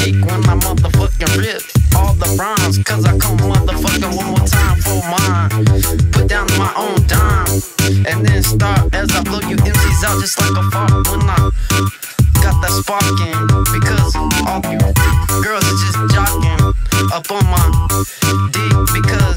Sidekick when my motherfucking rip all the rhymes. Cause I come motherfucking one more time for mine. Put down my own dime. And then start as I blow you MCs out just like a fart when I got that sparking. Because all you girls are just jocking up on my dick. Because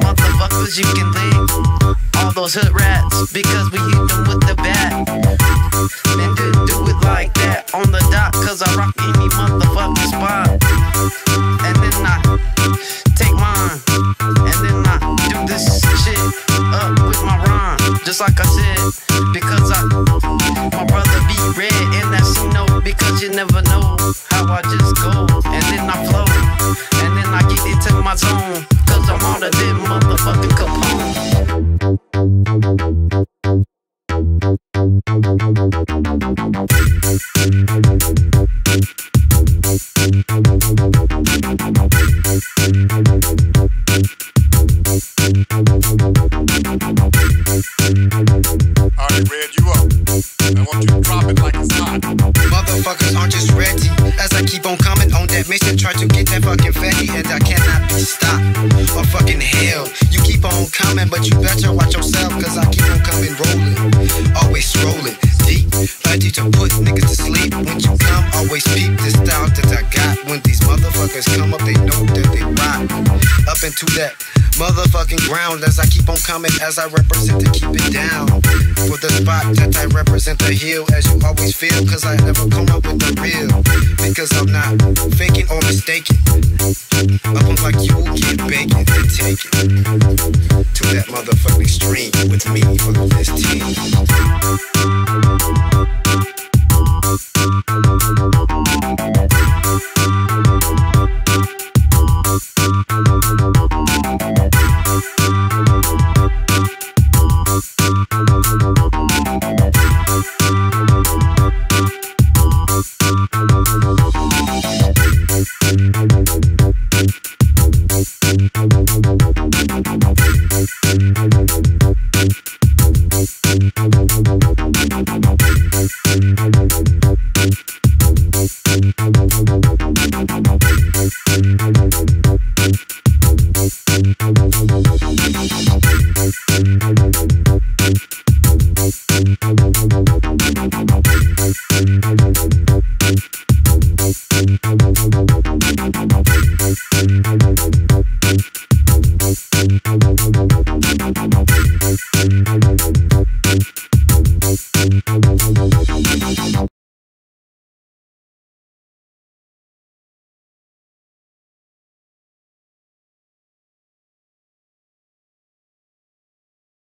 motherfuckers you can lick all those hood rats. Because we hit them with the bat. Like I said, because I, my brother be red in that C-note, because you never know how I just go. And then I flow, and then I get into my zone, cause I'm the dead motherfucking Capone. Fucking fatty, and I cannot stopped. Or fucking hell, you keep on coming, but you better watch yourself, cause I keep on coming rolling. Always strolling deep, ready to put niggas to sleep. When you come, always peep the style that I got. When these motherfuckers come up, they know that they rock. Up into that motherfucking ground as I keep on coming, as I represent to keep it down. For the spot that I represent the hill, as you always feel, cause I never come up with the real. Because I'm not faking or mistaken. Up on like you will get bacon and take it to that motherfucking stream with me for this team.